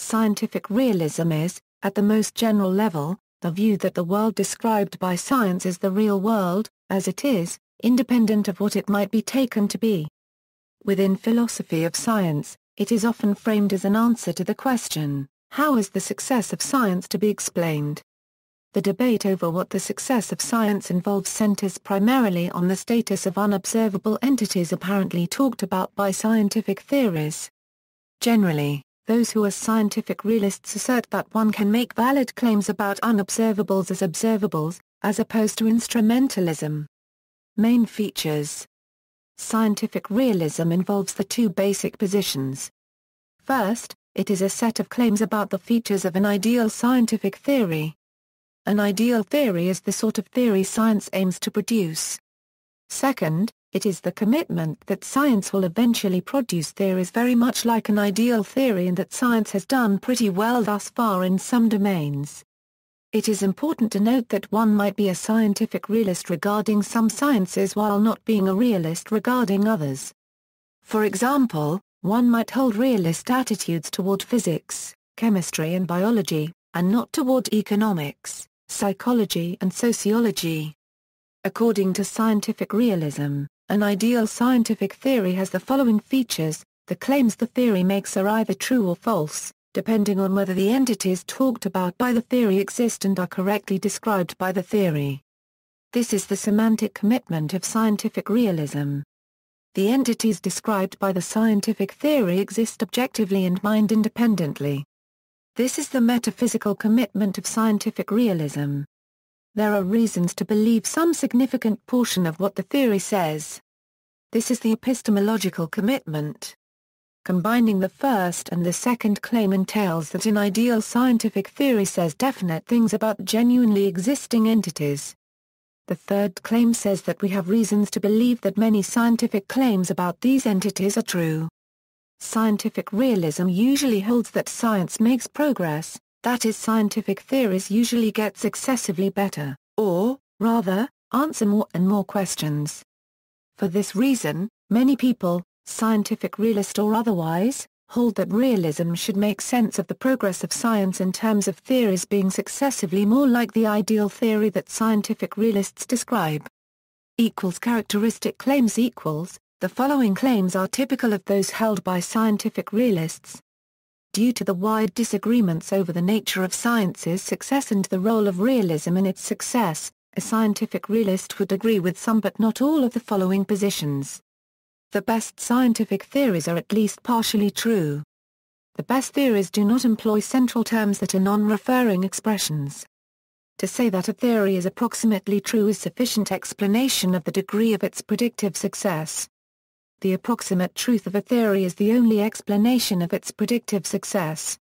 Scientific realism is, at the most general level, the view that the world described by science is the real world, as it is, independent of what it might be taken to be. Within philosophy of science, it is often framed as an answer to the question, how is the success of science to be explained? The debate over what the success of science involves centers primarily on the status of unobservable entities apparently talked about by scientific theories. Generally, those who are scientific realists assert that one can make valid claims about unobservables as observables, as opposed to instrumentalism. Main features Scientific realism involves the two basic positions. First, it is a set of claims about the features of an ideal scientific theory. An ideal theory is the sort of theory science aims to produce. Second, it is the commitment that science will eventually produce theories very much like an ideal theory and that science has done pretty well thus far in some domains. It is important to note that one might be a scientific realist regarding some sciences while not being a realist regarding others. For example, one might hold realist attitudes toward physics, chemistry and biology, and not toward economics, psychology and sociology. According to scientific realism, an ideal scientific theory has the following features, the claims the theory makes are either true or false, depending on whether the entities talked about by the theory exist and are correctly described by the theory. This is the semantic commitment of scientific realism. The entities described by the scientific theory exist objectively and mind independently. This is the metaphysical commitment of scientific realism there are reasons to believe some significant portion of what the theory says. This is the epistemological commitment. Combining the first and the second claim entails that an ideal scientific theory says definite things about genuinely existing entities. The third claim says that we have reasons to believe that many scientific claims about these entities are true. Scientific realism usually holds that science makes progress, that is scientific theories usually get successively better, or, rather, answer more and more questions. For this reason, many people, scientific realist or otherwise, hold that realism should make sense of the progress of science in terms of theories being successively more like the ideal theory that scientific realists describe. Equals characteristic claims equals, the following claims are typical of those held by scientific realists, Due to the wide disagreements over the nature of science's success and the role of realism in its success, a scientific realist would agree with some but not all of the following positions. The best scientific theories are at least partially true. The best theories do not employ central terms that are non-referring expressions. To say that a theory is approximately true is sufficient explanation of the degree of its predictive success. The approximate truth of a theory is the only explanation of its predictive success.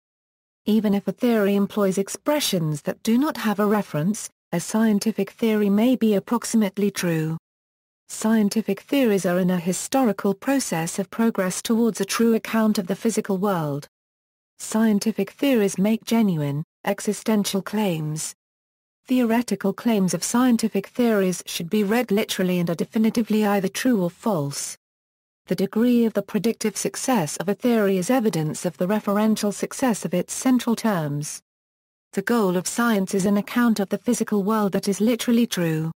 Even if a theory employs expressions that do not have a reference, a scientific theory may be approximately true. Scientific theories are in a historical process of progress towards a true account of the physical world. Scientific theories make genuine, existential claims. Theoretical claims of scientific theories should be read literally and are definitively either true or false. The degree of the predictive success of a theory is evidence of the referential success of its central terms. The goal of science is an account of the physical world that is literally true.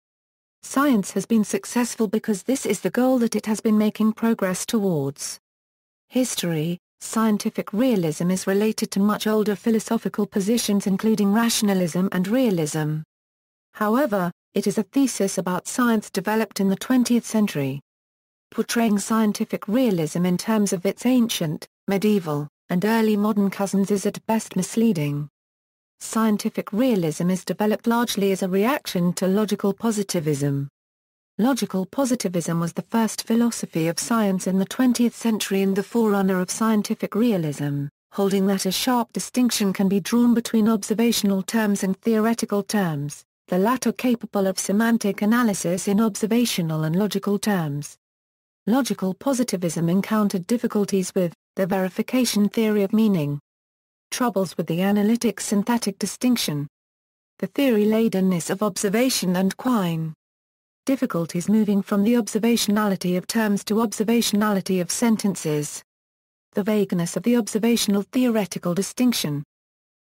Science has been successful because this is the goal that it has been making progress towards. History, scientific realism is related to much older philosophical positions including rationalism and realism. However, it is a thesis about science developed in the 20th century portraying scientific realism in terms of its ancient, medieval, and early modern cousins is at best misleading. Scientific realism is developed largely as a reaction to logical positivism. Logical positivism was the first philosophy of science in the 20th century and the forerunner of scientific realism, holding that a sharp distinction can be drawn between observational terms and theoretical terms, the latter capable of semantic analysis in observational and logical terms. Logical positivism encountered difficulties with the verification theory of meaning. Troubles with the analytic synthetic distinction. The theory ladenness of observation and Quine. Difficulties moving from the observationality of terms to observationality of sentences. the vagueness of the observational theoretical distinction.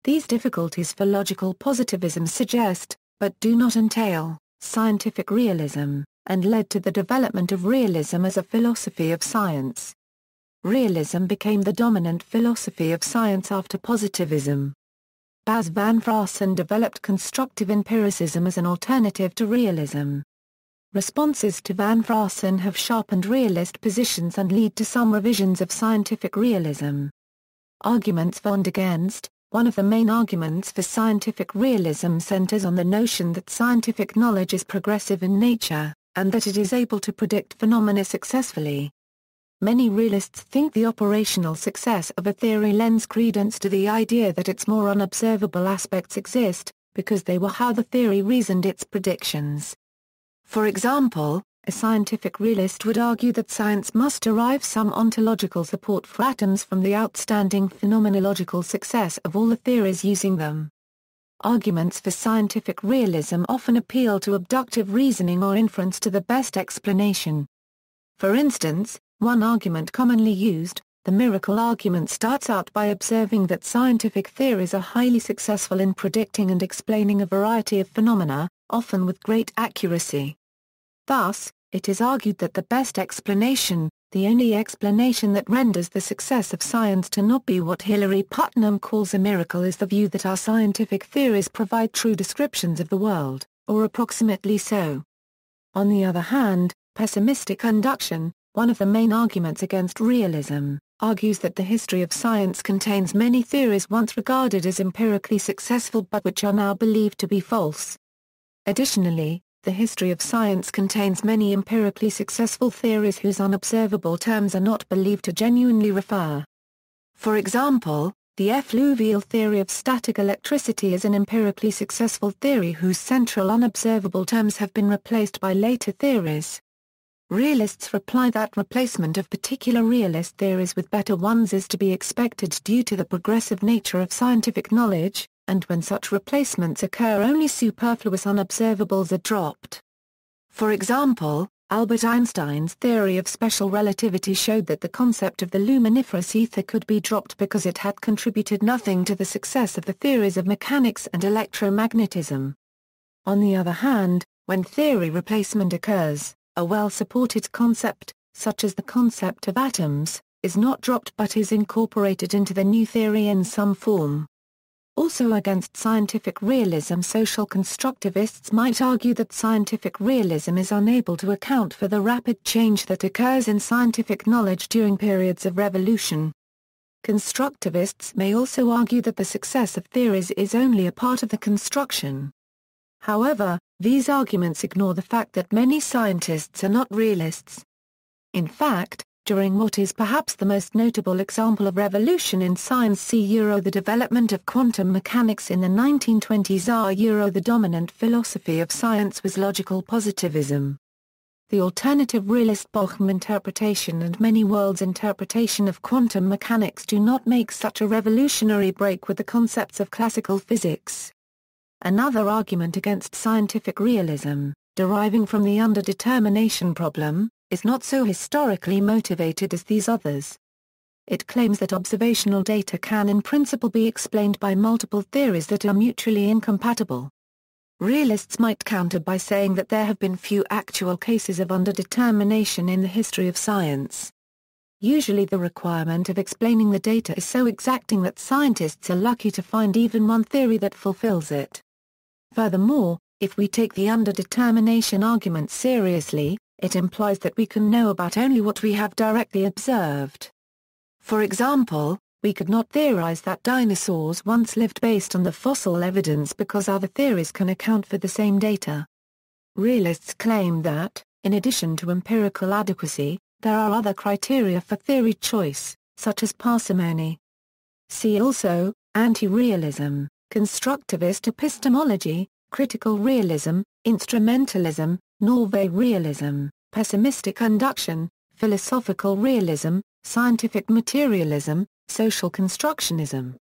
These difficulties for logical positivism suggest, but do not entail, scientific realism, and led to the development of realism as a philosophy of science. Realism became the dominant philosophy of science after positivism. Bas van Fraassen developed constructive empiricism as an alternative to realism. Responses to Van Fraassen have sharpened realist positions and lead to some revisions of scientific realism. Arguments and against One of the main arguments for scientific realism centers on the notion that scientific knowledge is progressive in nature, and that it is able to predict phenomena successfully. Many realists think the operational success of a theory lends credence to the idea that its more unobservable aspects exist, because they were how the theory reasoned its predictions. For example, a scientific realist would argue that science must derive some ontological support for atoms from the outstanding phenomenological success of all the theories using them. Arguments for scientific realism often appeal to abductive reasoning or inference to the best explanation. For instance, one argument commonly used, the miracle argument starts out by observing that scientific theories are highly successful in predicting and explaining a variety of phenomena, often with great accuracy. Thus, it is argued that the best explanation, the only explanation that renders the success of science to not be what Hilary Putnam calls a miracle is the view that our scientific theories provide true descriptions of the world, or approximately so. On the other hand, pessimistic induction, one of the main arguments against realism, argues that the history of science contains many theories once regarded as empirically successful but which are now believed to be false. Additionally, the history of science contains many empirically successful theories whose unobservable terms are not believed to genuinely refer. For example, the effluvial theory of static electricity is an empirically successful theory whose central unobservable terms have been replaced by later theories. Realists reply that replacement of particular realist theories with better ones is to be expected due to the progressive nature of scientific knowledge, and when such replacements occur only superfluous unobservables are dropped. For example, Albert Einstein's theory of special relativity showed that the concept of the luminiferous ether could be dropped because it had contributed nothing to the success of the theories of mechanics and electromagnetism. On the other hand, when theory replacement occurs, a well-supported concept, such as the concept of atoms, is not dropped but is incorporated into the new theory in some form. Also against scientific realism social constructivists might argue that scientific realism is unable to account for the rapid change that occurs in scientific knowledge during periods of revolution. Constructivists may also argue that the success of theories is only a part of the construction. However, these arguments ignore the fact that many scientists are not realists. In fact, during what is perhaps the most notable example of revolution in science see Euro the development of quantum mechanics in the 1920s are Euro the dominant philosophy of science was logical positivism. The alternative realist Bohm interpretation and many worlds interpretation of quantum mechanics do not make such a revolutionary break with the concepts of classical physics. Another argument against scientific realism, deriving from the underdetermination problem, is not so historically motivated as these others. It claims that observational data can in principle be explained by multiple theories that are mutually incompatible. Realists might counter by saying that there have been few actual cases of underdetermination in the history of science. Usually the requirement of explaining the data is so exacting that scientists are lucky to find even one theory that fulfills it. Furthermore, if we take the underdetermination argument seriously, it implies that we can know about only what we have directly observed. For example, we could not theorize that dinosaurs once lived based on the fossil evidence because other theories can account for the same data. Realists claim that, in addition to empirical adequacy, there are other criteria for theory choice, such as parsimony. See also, anti-realism. Constructivist epistemology, critical realism, instrumentalism, Norvège realism, pessimistic induction, philosophical realism, scientific materialism, social constructionism.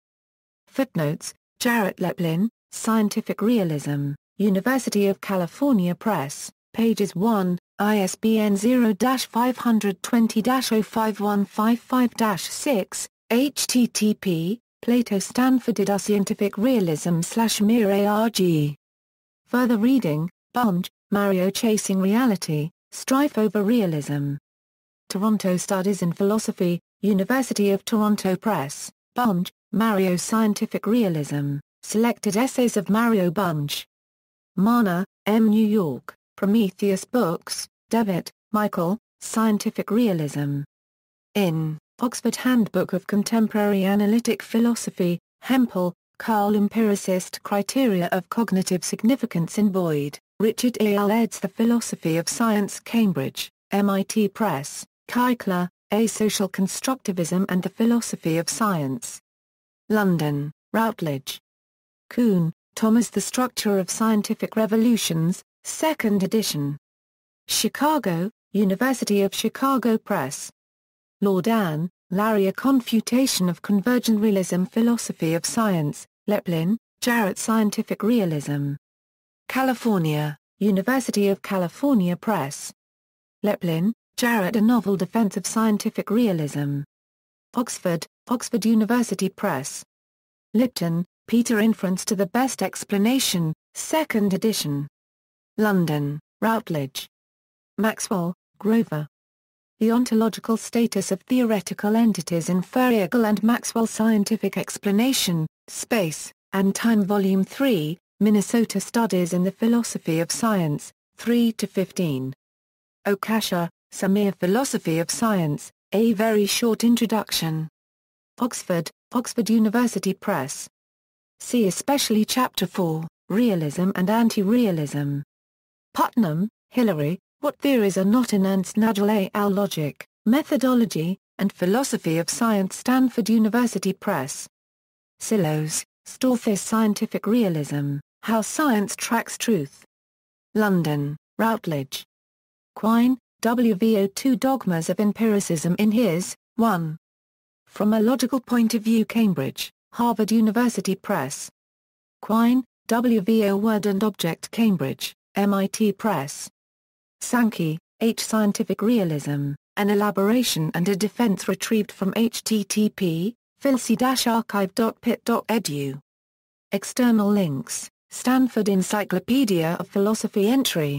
Footnotes, Jarrett Leplin, Scientific Realism, University of California Press, pages 1, ISBN 0-520-05155-6, http, Plato Stanford Scientific Realism slash Mir ARG. Further reading, Bunge, Mario Chasing Reality, Strife Over Realism. Toronto Studies in Philosophy, University of Toronto Press, Bunge, Mario Scientific Realism, Selected Essays of Mario Bunge. Mahner, M. New York, Prometheus Books, Devitt, Michael, Scientific Realism. In Oxford Handbook of Contemporary Analytic Philosophy, Hempel, Carl Empiricist Criteria of Cognitive Significance in Boyd, Richard A. L. eds The Philosophy of Science Cambridge, MIT Press, Kukla, A. Social Constructivism and the Philosophy of Science. London, Routledge. Kuhn, Thomas The Structure of Scientific Revolutions, 2nd edition. Chicago, University of Chicago Press. Laudan, Larry A Confutation of Convergent Realism Philosophy of Science, Leplin, Jarrett Scientific Realism. California, University of California Press. Leplin, Jarrett A Novel Defense of Scientific Realism. Oxford, Oxford University Press. Lipton, Peter Inference to the Best Explanation, 2nd edition. London, Routledge. Maxwell, Grover. The Ontological Status of Theoretical Entities in Feigl and Maxwell Scientific Explanation, Space, and Time Volume 3, Minnesota Studies in the Philosophy of Science, 3 to 15. Okasha, Samir Philosophy of Science, A Very Short Introduction. Oxford, Oxford University Press. See especially Chapter 4, Realism and Anti-Realism. Putnam, Hilary, What Theories Are Not in Ernst Nagel A. L. Logic, Methodology, and Philosophy of Science Stanford University Press. Psillos, Stathis Scientific Realism, How Science Tracks Truth. London, Routledge. Quine, WVO2 Dogmas of Empiricism in his, 1. From a Logical Point of View Cambridge, Harvard University Press. Quine, WVO Word and Object Cambridge, MIT Press. Sankey, H. Scientific Realism, an elaboration and a defense retrieved from http, philsci-archive.pitt.edu. External links, Stanford Encyclopedia of Philosophy entry